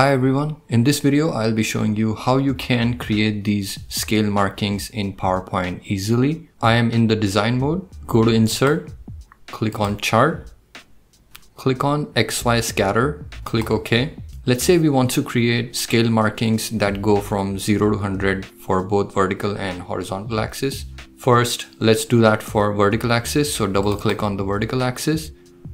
Hi everyone, in this video I'll be showing you how you can create these scale markings in PowerPoint easily. I am in the design mode, go to insert, click on chart, click on XY scatter, click OK. Let's say we want to create scale markings that go from 0 to 100 for both vertical and horizontal axis. First, let's do that for vertical axis. So double click on the vertical axis.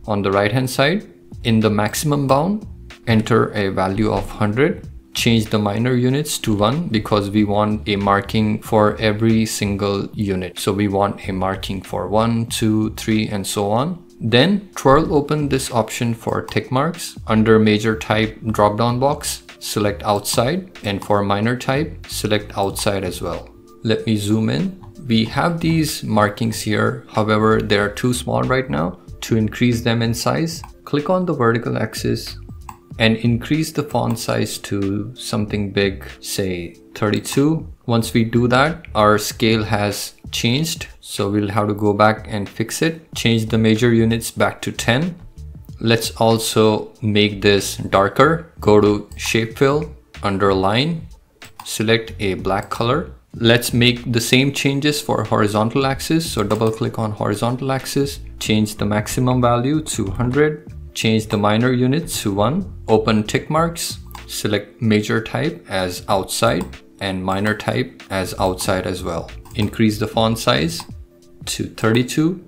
On the right hand side, in the maximum bound, enter a value of 100 change the minor units to 1 because we want a marking for every single unit. So we want a marking for 1, 2, 3 and so on. Then twirl open this option for tick marks. Under major type drop down box, select outside and for minor type, select outside as well. Let me zoom in we have these markings here. However, they are too small right now. To increase them in size, click on the vertical axis and increase the font size to something big, say 32. Once we do that, our scale has changed. So we'll have to go back and fix it. Change the major units back to 10. Let's also make this darker. Go to shape fill, underline, select a black color Let's make the same changes for horizontal axis. So double click on horizontal axis, change the maximum value to 100, change the minor units to 1, open tick marks, select major type as outside and minor type as outside as well. Increase the font size to 32,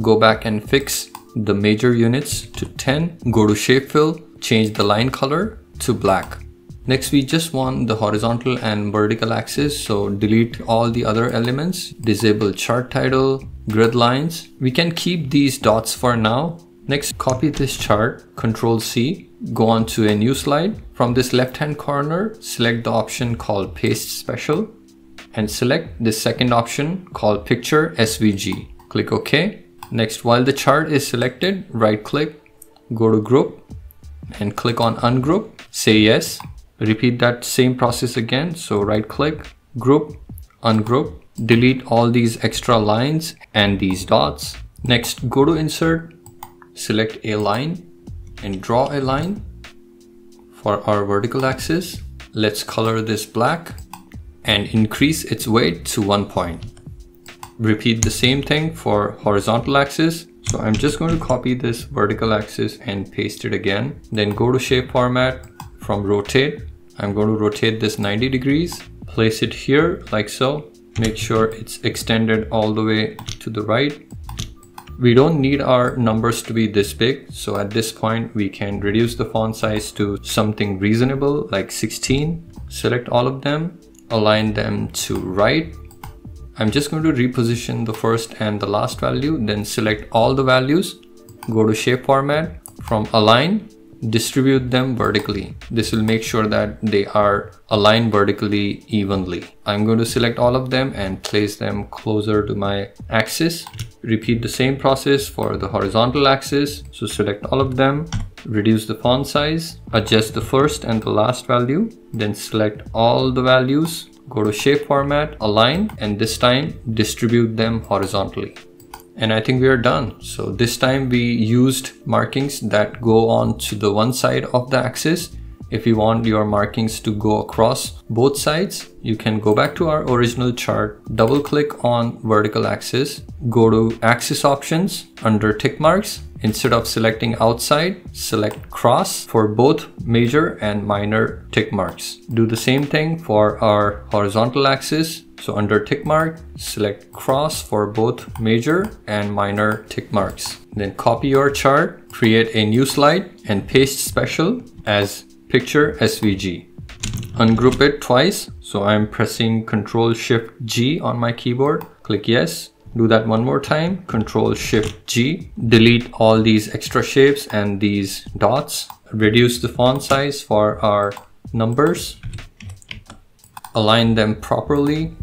go back and fix the major units to 10, go to shape fill, change the line color to black. Next, we just want the horizontal and vertical axis. So delete all the other elements, disable chart title, grid lines. We can keep these dots for now. Next, copy this chart, control C, go on to a new slide. From this left hand corner, select the option called paste special and select the second option called picture SVG. Click OK. Next, while the chart is selected, right click, go to group and click on ungroup, say yes repeat that same process again so right click group ungroup delete all these extra lines and these dots next go to insert select a line and draw a line for our vertical axis. Let's color this black and increase its weight to one point. Repeat the same thing for horizontal axis. So I'm just going to copy this vertical axis and paste it again. Then go to shape format from rotate. I'm going to rotate this 90 degrees, place it here like so. Make sure it's extended all the way to the right. We don't need our numbers to be this big. So at this point, we can reduce the font size to something reasonable like 16. Select all of them, align them to right. I'm just going to reposition the first and the last value, then select all the values, go to shape format from align distribute them vertically. This will make sure that they are aligned vertically evenly. I'm going to select all of them and place them closer to my axis. Repeat the same process for the horizontal axis. So select all of them, reduce the font size, adjust the first and the last value, then select all the values, go to shape format, align, and this time distribute them horizontally and I think we are done. So this time we used markings that go on to the one side of the axis. If you want your markings to go across both sides, you can go back to our original chart, double click on vertical axis, go to axis options under tick marks. Instead of selecting outside, select cross for both major and minor tick marks. Do the same thing for our horizontal axis. So under tick mark, select cross for both major and minor tick marks. Then copy your chart, create a new slide and paste special as picture SVG. Ungroup it twice. So I'm pressing Control Shift G on my keyboard. Click yes. Do that one more time. Control Shift G. Delete all these extra shapes and these dots. Reduce the font size for our numbers. Align them properly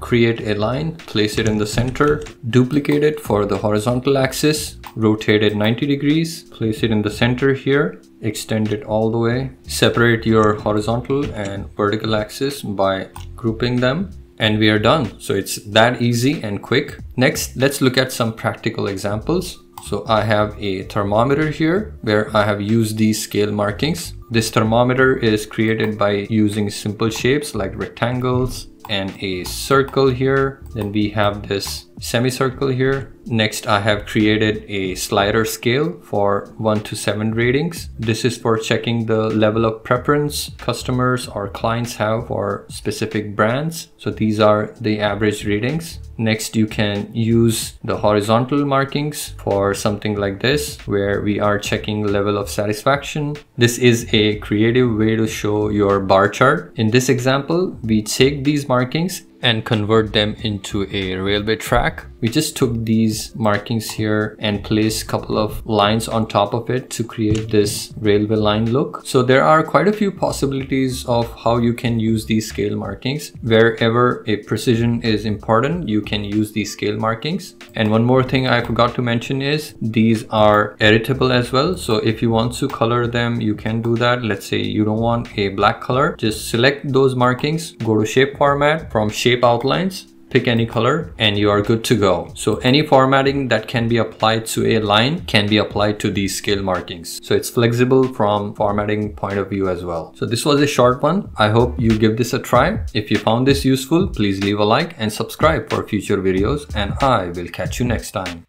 create a line, place it in the center, duplicate it for the horizontal axis, rotate it 90 degrees, place it in the center here, extend it all the way, separate your horizontal and vertical axis by grouping them, and we are done. So it's that easy and quick. Next, let's look at some practical examples. So I have a thermometer here where I have used these scale markings. This thermometer is created by using simple shapes like rectangles and a circle here. Then we have this semicircle here Next, I have created a slider scale for 1 to 7 ratings. This is for checking the level of preference customers or clients have for specific brands. So these are the average ratings. Next, you can use the horizontal markings for something like this, where we are checking level of satisfaction. This is a creative way to show your bar chart. In this example, we take these markings and convert them into a railway track. We just took these markings here and placed a couple of lines on top of it to create this railway line look. So there are quite a few possibilities of how you can use these scale markings. Wherever a precision is important, you can use these scale markings. And one more thing I forgot to mention is these are editable as well. So if you want to color them, you can do that. Let's say you don't want a black color, just select those markings, go to shape format from shape outlines pick any color and you are good to go. So any formatting that can be applied to a line can be applied to these scale markings. So it's flexible from formatting point of view as well. So this was a short one. I hope you give this a try. If you found this useful, please leave a like and subscribe for future videos and I will catch you next time.